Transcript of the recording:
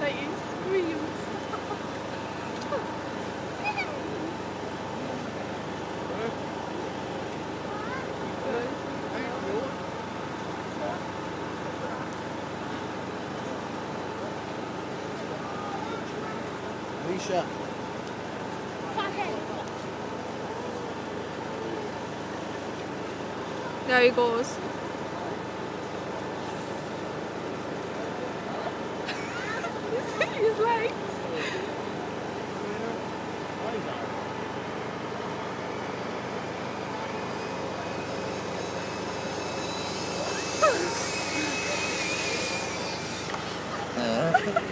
that you screamed. Alicia. There he goes. his legs. Uh.